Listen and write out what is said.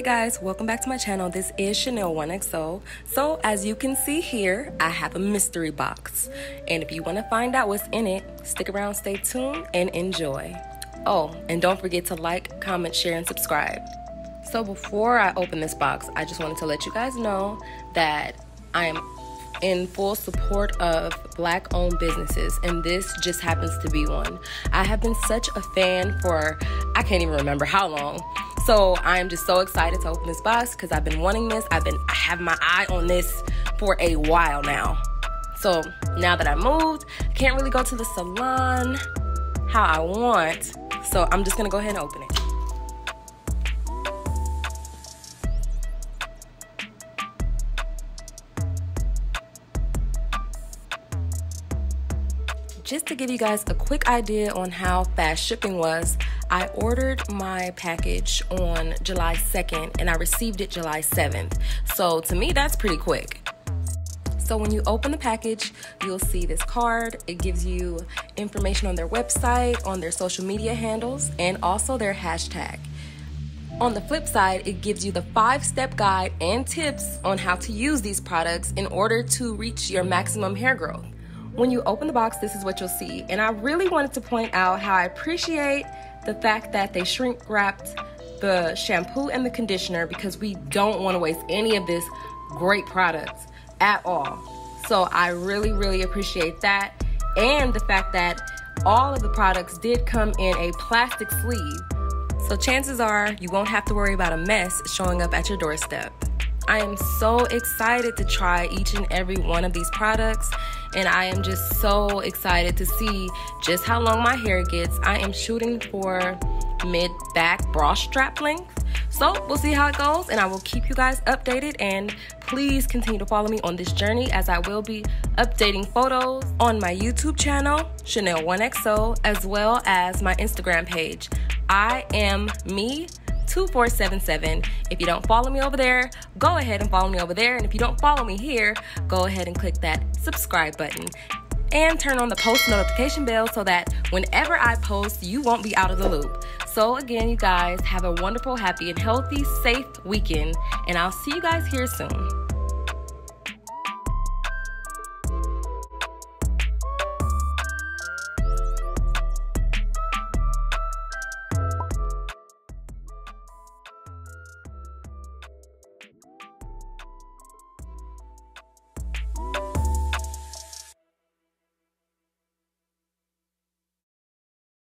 Hey guys, welcome back to my channel. This is Chanel 1XO. So, as you can see here, I have a mystery box. And if you want to find out what's in it, stick around, stay tuned, and enjoy. Oh, and don't forget to like, comment, share, and subscribe. So, before I open this box, I just wanted to let you guys know that I am in full support of black owned businesses, and this just happens to be one. I have been such a fan for I can't even remember how long. So I'm just so excited to open this box because I've been wanting this. I've been I have my eye on this for a while now. So now that I moved, I can't really go to the salon how I want. So I'm just gonna go ahead and open it. Just to give you guys a quick idea on how fast shipping was, I ordered my package on July 2nd and I received it July 7th. So to me, that's pretty quick. So when you open the package, you'll see this card. It gives you information on their website, on their social media handles, and also their hashtag. On the flip side, it gives you the five step guide and tips on how to use these products in order to reach your maximum hair growth. When you open the box, this is what you'll see. And I really wanted to point out how I appreciate the fact that they shrink wrapped the shampoo and the conditioner because we don't want to waste any of this great products at all. So I really, really appreciate that. And the fact that all of the products did come in a plastic sleeve. So chances are you won't have to worry about a mess showing up at your doorstep. I am so excited to try each and every one of these products, and I am just so excited to see just how long my hair gets. I am shooting for mid back bra strap length. So we'll see how it goes, and I will keep you guys updated. And please continue to follow me on this journey as I will be updating photos on my YouTube channel, Chanel1XO, as well as my Instagram page. I am me 2477. If you don't follow me over there, go ahead and follow me over there. And if you don't follow me here, go ahead and click that subscribe button and turn on the post notification bell so that whenever I post, you won't be out of the loop. So, again, you guys, have a wonderful, happy, and healthy, safe weekend, and I'll see you guys here soon.